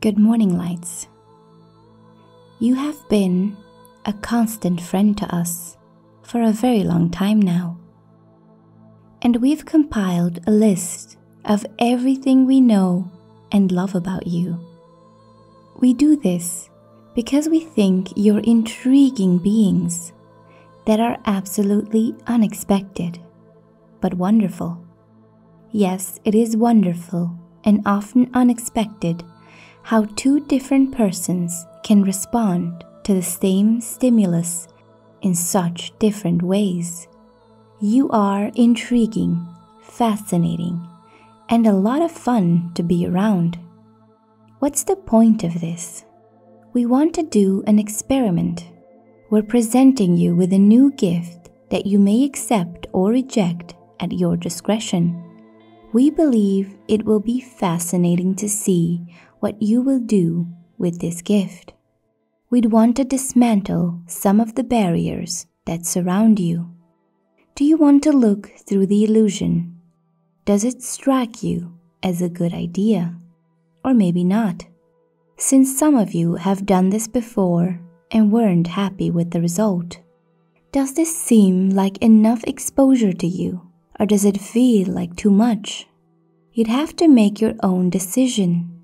Good morning, lights. You have been a constant friend to us for a very long time now. And we've compiled a list of everything we know and love about you. We do this because we think you're intriguing beings that are absolutely unexpected, but wonderful. Yes, it is wonderful and often unexpected how two different persons can respond to the same stimulus in such different ways. You are intriguing, fascinating, and a lot of fun to be around. What's the point of this? We want to do an experiment. We're presenting you with a new gift that you may accept or reject at your discretion. We believe it will be fascinating to see what you will do with this gift. We'd want to dismantle some of the barriers that surround you. Do you want to look through the illusion? Does it strike you as a good idea? Or maybe not? Since some of you have done this before and weren't happy with the result, does this seem like enough exposure to you? or does it feel like too much? You'd have to make your own decision.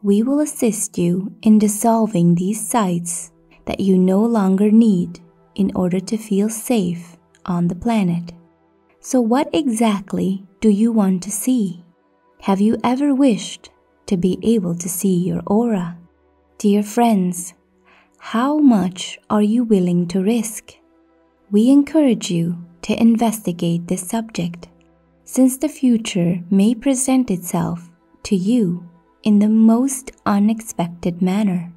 We will assist you in dissolving these sites that you no longer need in order to feel safe on the planet. So, what exactly do you want to see? Have you ever wished to be able to see your aura? Dear friends, how much are you willing to risk? We encourage you to investigate this subject, since the future may present itself to you in the most unexpected manner.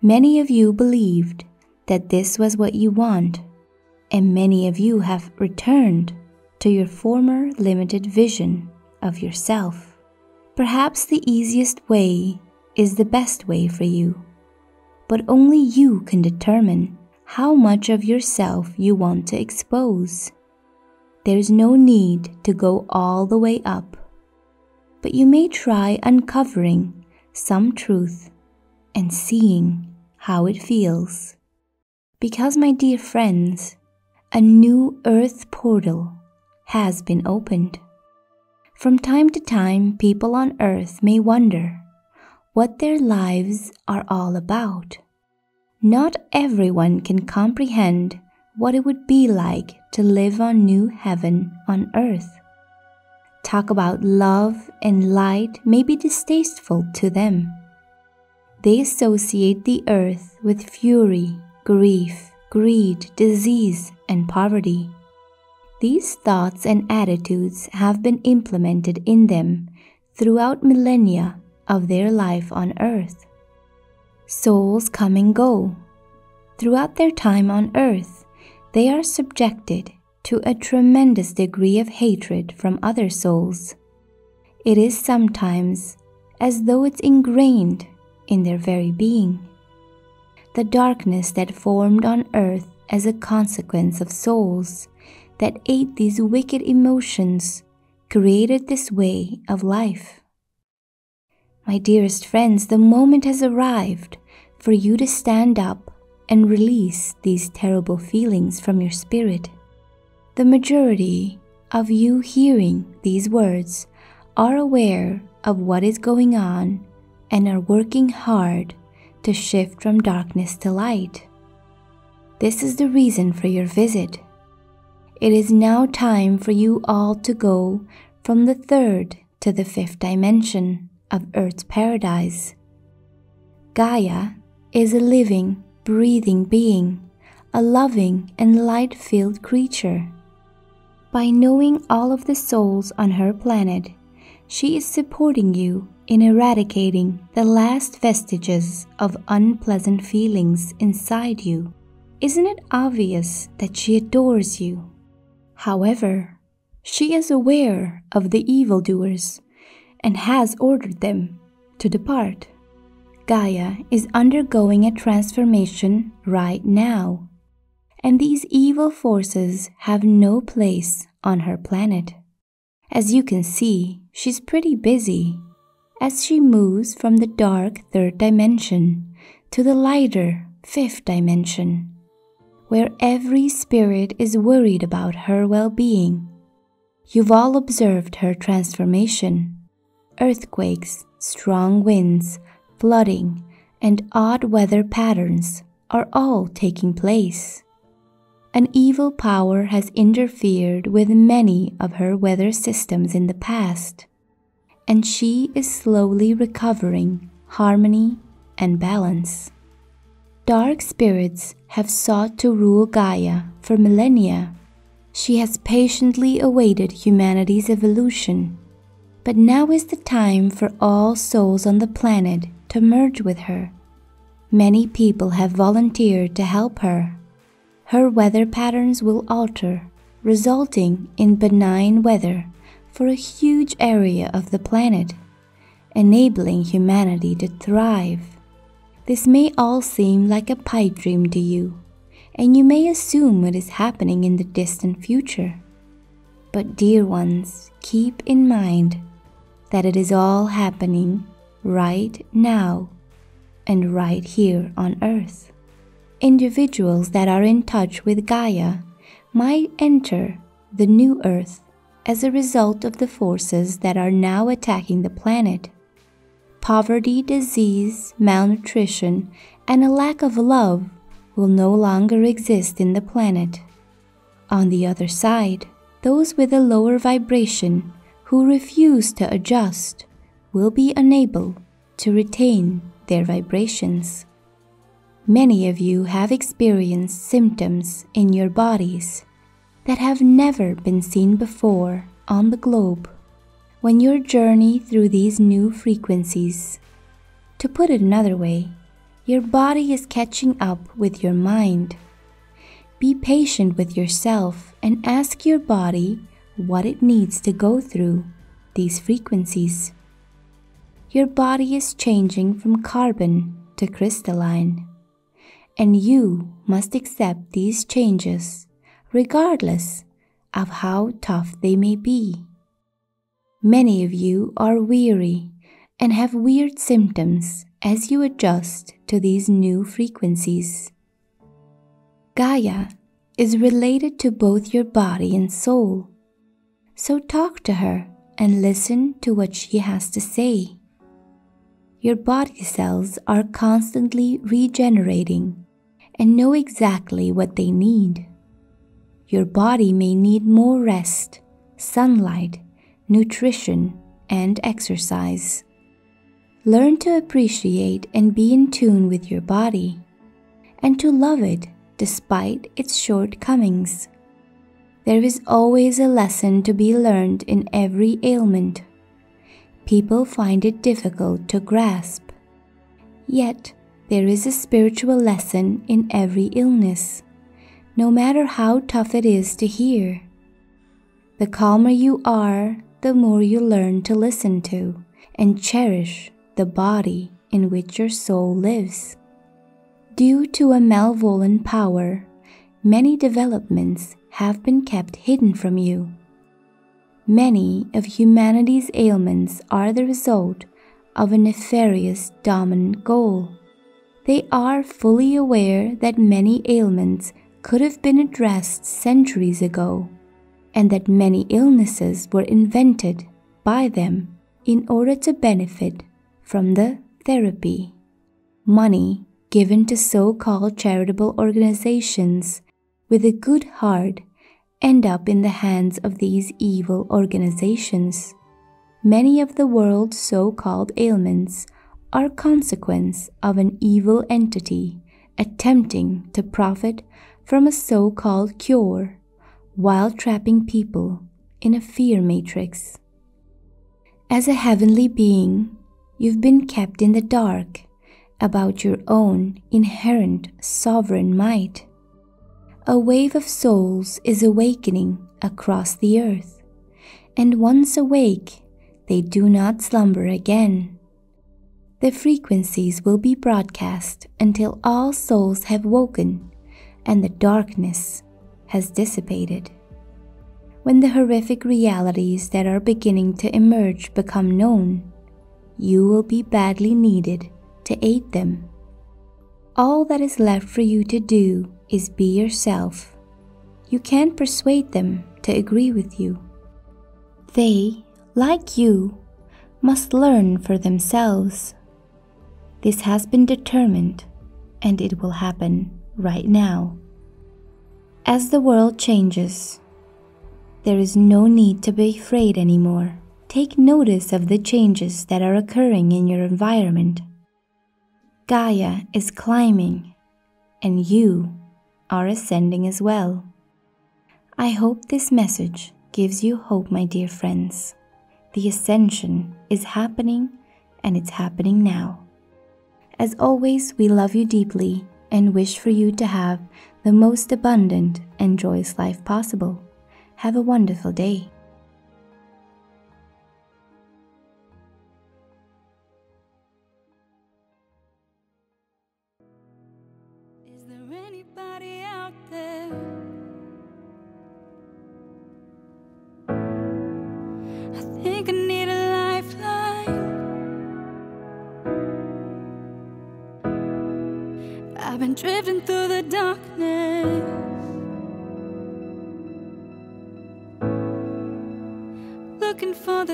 Many of you believed that this was what you want, and many of you have returned to your former limited vision of yourself. Perhaps the easiest way is the best way for you, but only you can determine how much of yourself you want to expose. There's no need to go all the way up, but you may try uncovering some truth and seeing how it feels. Because, my dear friends, a new earth portal has been opened. From time to time, people on earth may wonder what their lives are all about. Not everyone can comprehend what it would be like to live on new heaven on earth. Talk about love and light may be distasteful to them. They associate the earth with fury, grief, greed, disease, and poverty. These thoughts and attitudes have been implemented in them throughout millennia of their life on earth. Souls come and go. Throughout their time on earth, they are subjected to a tremendous degree of hatred from other souls. It is sometimes as though it's ingrained in their very being. The darkness that formed on earth as a consequence of souls that ate these wicked emotions created this way of life. My dearest friends, the moment has arrived for you to stand up and release these terrible feelings from your spirit. The majority of you hearing these words are aware of what is going on and are working hard to shift from darkness to light. This is the reason for your visit. It is now time for you all to go from the third to the fifth dimension of Earth's paradise. Gaia is a living, breathing being, a loving and light filled creature. By knowing all of the souls on her planet, she is supporting you in eradicating the last vestiges of unpleasant feelings inside you. Isn't it obvious that she adores you? However, she is aware of the evildoers and has ordered them to depart. Gaia is undergoing a transformation right now, and these evil forces have no place on her planet. As you can see, she's pretty busy, as she moves from the dark third dimension to the lighter fifth dimension, where every spirit is worried about her well being. You've all observed her transformation earthquakes, strong winds, flooding, and odd weather patterns are all taking place. An evil power has interfered with many of her weather systems in the past, and she is slowly recovering harmony and balance. Dark spirits have sought to rule Gaia for millennia. She has patiently awaited humanity's evolution but now is the time for all souls on the planet to merge with her. Many people have volunteered to help her. Her weather patterns will alter, resulting in benign weather for a huge area of the planet, enabling humanity to thrive. This may all seem like a pipe dream to you, and you may assume it is happening in the distant future. But, dear ones, keep in mind that it is all happening right now and right here on Earth. Individuals that are in touch with Gaia might enter the new Earth as a result of the forces that are now attacking the planet. Poverty, disease, malnutrition, and a lack of love will no longer exist in the planet. On the other side, those with a lower vibration who refuse to adjust will be unable to retain their vibrations. Many of you have experienced symptoms in your bodies that have never been seen before on the globe when your journey through these new frequencies. To put it another way, your body is catching up with your mind. Be patient with yourself and ask your body what it needs to go through these frequencies. Your body is changing from carbon to crystalline, and you must accept these changes regardless of how tough they may be. Many of you are weary and have weird symptoms as you adjust to these new frequencies. Gaia is related to both your body and soul so talk to her and listen to what she has to say. Your body cells are constantly regenerating and know exactly what they need. Your body may need more rest, sunlight, nutrition, and exercise. Learn to appreciate and be in tune with your body and to love it despite its shortcomings. There is always a lesson to be learned in every ailment. People find it difficult to grasp. Yet, there is a spiritual lesson in every illness, no matter how tough it is to hear. The calmer you are, the more you learn to listen to and cherish the body in which your soul lives. Due to a malevolent power, many developments have been kept hidden from you. Many of humanity's ailments are the result of a nefarious dominant goal. They are fully aware that many ailments could have been addressed centuries ago, and that many illnesses were invented by them in order to benefit from the therapy. Money given to so called charitable organizations with a good heart end up in the hands of these evil organizations. Many of the world's so called ailments are consequence of an evil entity attempting to profit from a so called cure while trapping people in a fear matrix. As a heavenly being, you've been kept in the dark about your own inherent sovereign might a wave of souls is awakening across the earth, and once awake, they do not slumber again. The frequencies will be broadcast until all souls have woken and the darkness has dissipated. When the horrific realities that are beginning to emerge become known, you will be badly needed to aid them. All that is left for you to do is be yourself. You can't persuade them to agree with you. They, like you, must learn for themselves. This has been determined, and it will happen right now. As the world changes, there is no need to be afraid anymore. Take notice of the changes that are occurring in your environment. Gaia is climbing, and you are ascending as well. I hope this message gives you hope, my dear friends. The ascension is happening, and it's happening now. As always, we love you deeply and wish for you to have the most abundant and joyous life possible. Have a wonderful day.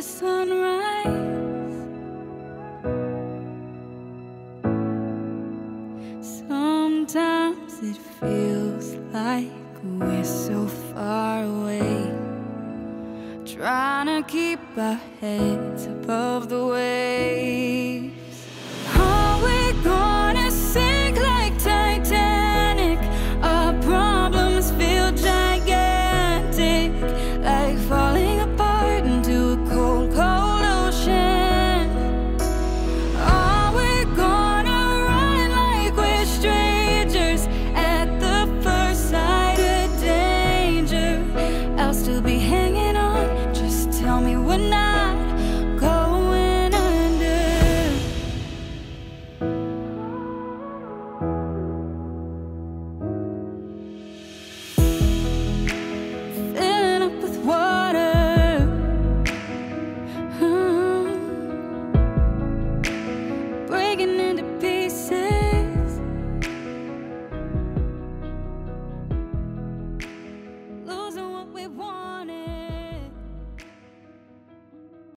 The sunrise. Sometimes it feels like we're so far away. Trying to keep our heads above the waves.